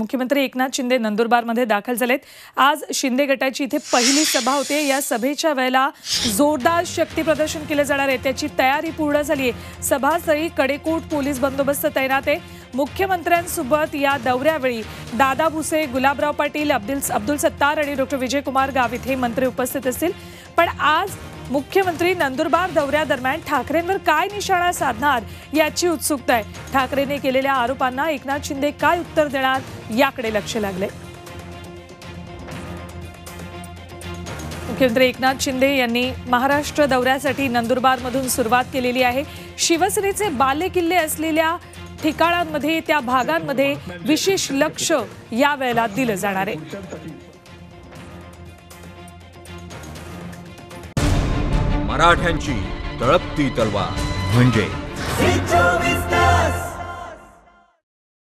मुख्यमंत्री एकनाथ शिंदे नंदुरबारमध्ये दाखल झालेत. आज शिंदे गटाची इथे पहिली सभा होते. या सभेच्या वेळेला जोरदार शक्ती प्रदर्शन केलं जाणार आहे. त्याची तयारी पूर्ण झाली आहे. सभास्थळी कडेकोट पोलीस बंदोबस्त तैनात आहे. मुख्यमंत्र्यांसोबत या दौऱ्यावेळी दादा भुसे गुलाबराव पाटील अब्दुल अब्दुल सत्तार आणि डॉक्टर विजयकुमार गावित हे मंत्री उपस्थित असतील. पण आज मुख्यमंत्री नंदुरबार दौऱ्यादरम्यान ठाकरेंवर काय निशाणा साधणार याची उत्सुकता आहे. ठाकरेने केलेल्या आरोपांना एकनाथ शिंदे काय उत्तर देणार याकडे लक्ष लागले. मुख्यमंत्री एकनाथ शिंदे यांनी महाराष्ट्र दौऱ्यासाठी नंदुरबारमधून सुरुवात केलेली आहे. शिवसेनेचे बालेकिल्ले असलेल्या ठिकाणांमध्ये त्या भागांमध्ये विशेष लक्ष या वेळेला दिलं जाणार आहे. मराठ्यांची तळपती तलवार. म्हणजे